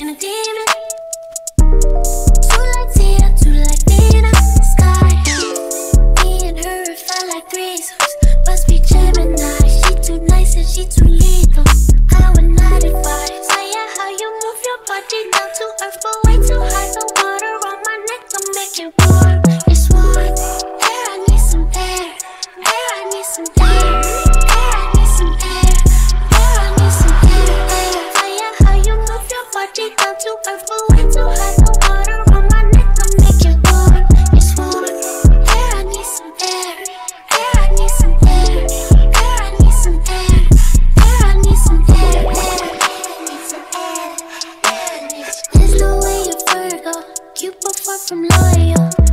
and a demon. far from loyal